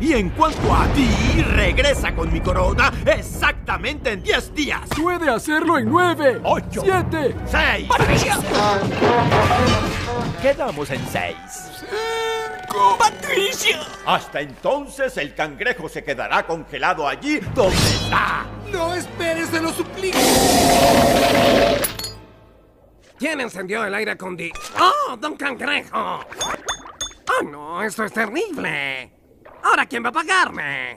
Y en cuanto a ti, regresa con mi corona exactamente en 10 días. Puede hacerlo en nueve. Ocho. Siete. 6. Quedamos en 6. ¡Patricia! Hasta entonces el cangrejo se quedará congelado allí donde está. ¡No esperes, se lo suplico! ¿Quién encendió el aire acondicionado? ¡Oh, don Cangrejo! ¡Oh, no! ¡Esto es terrible! ¿Ahora quién va a pagarme?